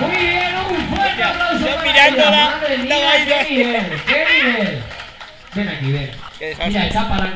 Muy bien, un fuerte aplauso. Yo mirándola, estaba ahí. ¡Qué nivel! Ven aquí, ven. Mira, está para